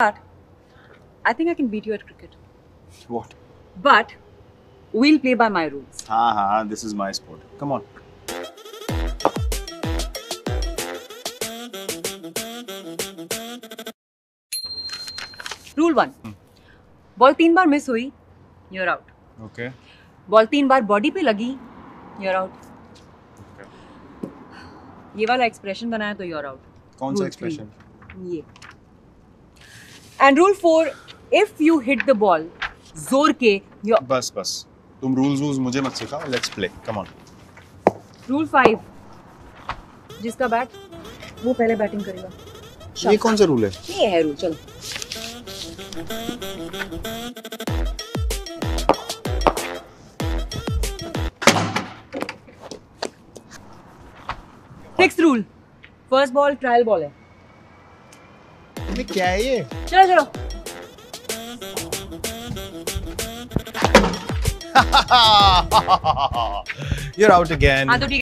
But I think I can beat you at cricket. What? But we'll play by my rules. हाँ हाँ this is my sport. Come on. Rule one. Ball तीन बार miss हुई you're out. Okay. Ball तीन बार body पे लगी you're out. ये वाला एक्सप्रेशन बनाया तो you're out. कौन सा एक्सप्रेशन ये and rule four if you hit the ball ज़ोर के बस बस। तुम रूल्स रूल्स मुझे मत सिखाओ let's play come on rule five जिसका बैट वो पहले बैटिंग करेगा। ये कौन सा रूल है? ये है रूल चलो। Fix rule first ball trial ball है। ये क्या है ये? चलो चलो। You're out again. हाँ तो ठीक